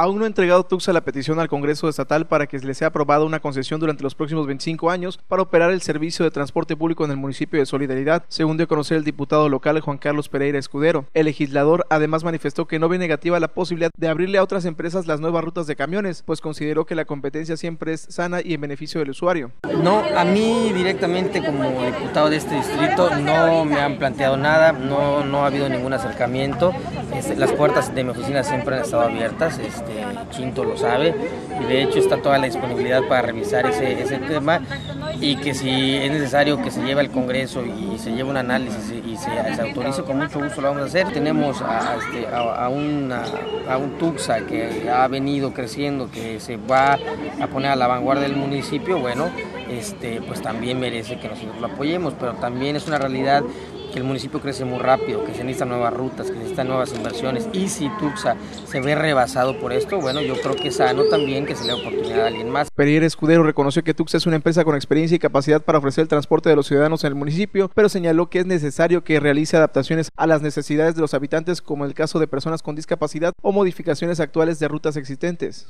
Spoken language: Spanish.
Aún no ha entregado Tuxa la petición al Congreso Estatal para que le sea aprobada una concesión durante los próximos 25 años para operar el servicio de transporte público en el municipio de Solidaridad, según dio a conocer el diputado local Juan Carlos Pereira Escudero. El legislador además manifestó que no ve negativa la posibilidad de abrirle a otras empresas las nuevas rutas de camiones, pues consideró que la competencia siempre es sana y en beneficio del usuario. No, a mí directamente como diputado de este distrito no me han planteado nada, no, no ha habido ningún acercamiento. Este, las puertas de mi oficina siempre han estado abiertas, este, Quinto lo sabe, y de hecho está toda la disponibilidad para revisar ese, ese tema y que si es necesario que se lleve al Congreso y se lleve un análisis y se, autorice, con mucho gusto lo vamos a hacer. Tenemos a, este, a, una, a un TUXA que ha venido creciendo, que se va a poner a la vanguardia del municipio, bueno, este, pues también merece que nosotros lo apoyemos, pero también es una realidad que el municipio crece muy rápido, que se necesitan nuevas rutas, que se necesitan nuevas inversiones. Y si Tuxa se ve rebasado por esto, bueno, yo creo que es sano también que se le dé oportunidad a alguien más. Pereira Escudero reconoció que Tuxa es una empresa con experiencia y capacidad para ofrecer el transporte de los ciudadanos en el municipio, pero señaló que es necesario que realice adaptaciones a las necesidades de los habitantes, como el caso de personas con discapacidad o modificaciones actuales de rutas existentes.